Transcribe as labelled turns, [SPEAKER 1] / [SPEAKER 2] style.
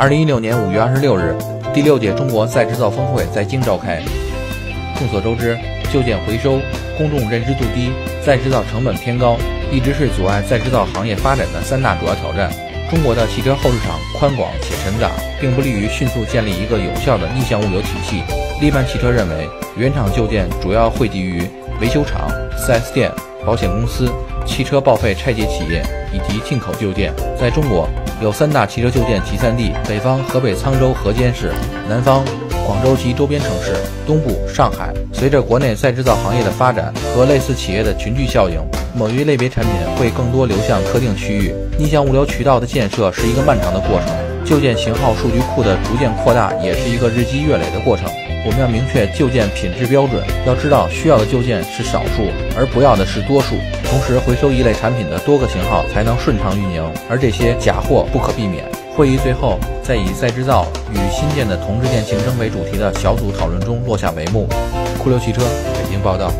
[SPEAKER 1] 二零一六年五月二十六日，第六届中国再制造峰会在京召开。众所周知，旧件回收公众认知度低，再制造成本偏高，一直是阻碍再制造行业发展的三大主要挑战。中国的汽车后市场宽广且沉杂，并不利于迅速建立一个有效的逆向物流体系。力帆汽车认为，原厂旧件主要汇集于维修厂、4S 店、保险公司、汽车报废拆解企业以及进口旧件。在中国，有三大汽车旧件集散地：北方河北沧州河间市，南方广州及周边城市，东部上海。随着国内再制造行业的发展和类似企业的群聚效应，某一类别产品会更多流向特定区域。逆向物流渠道的建设是一个漫长的过程，旧件型号数据库的逐渐扩大也是一个日积月累的过程。我们要明确旧件品质标准，要知道需要的旧件是少数，而不要的是多数。同时，回收一类产品的多个型号才能顺畅运营，而这些假货不可避免。会议最后，在以再制造与新建的同质件竞争为主题的小组讨论中落下帷幕。酷流汽车北京报道。